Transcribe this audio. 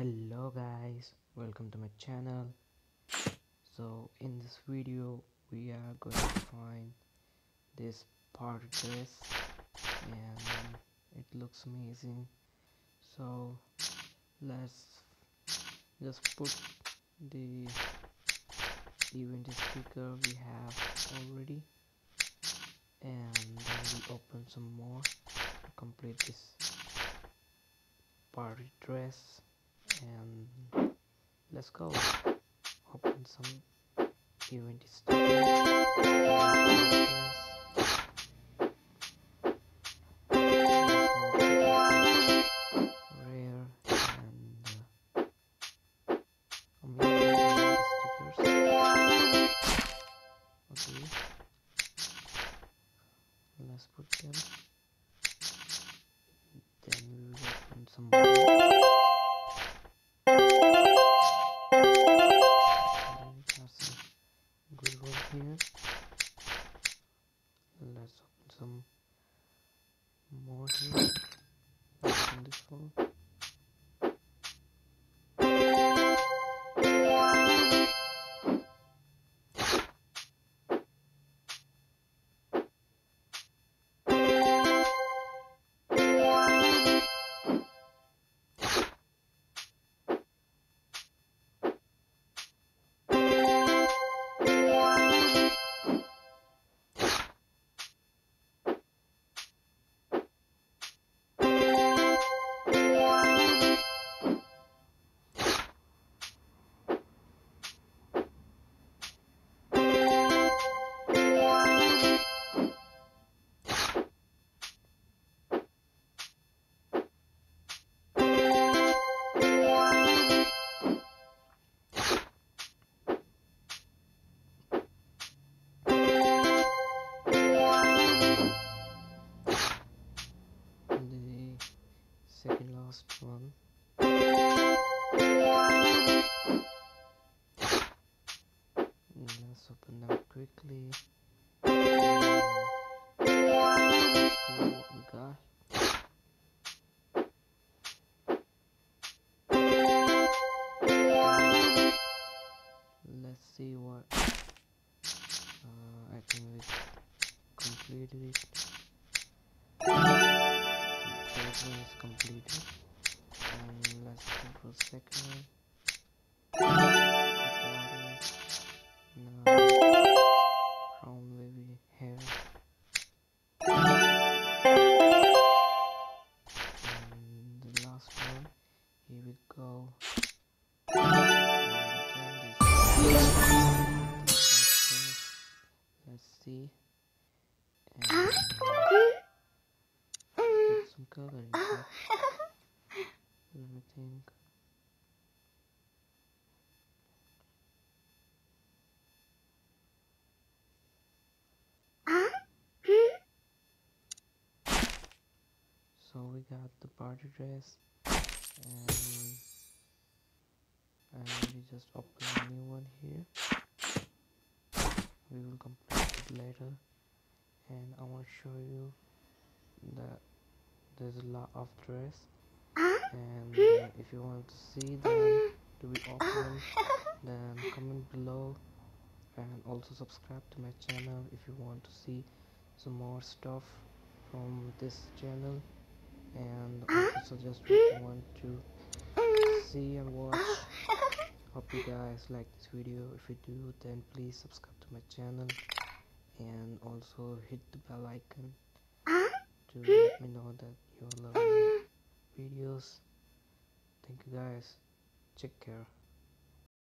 hello guys. Welcome to my channel. So in this video we are going to find this party dress and it looks amazing. So let's just put the event sticker we have already and then we open some more to complete this party dress and let's go. Open some event rare here let's open some last one let's open them quickly. Let's see what we got let's see what uh, I think we completed it first one is completed. And let's go for second. One now crown wavy hair and the last one. Here we go. Let's see some color in. Let me think. Ah? So we got the party dress and and we just open a new one here. We will complete it later and I want to show you that there's a lot of dress. Ah? And hmm? uh, if you want to see them to be open then comment below. And also subscribe to my channel if you want to see some more stuff from this channel. And ah? also suggest what you want to um, see and ah. watch. Hope you guys like this video. If you do then please subscribe to my channel. And also hit the bell icon let me know that you're loving mm. videos. Thank you guys. Take care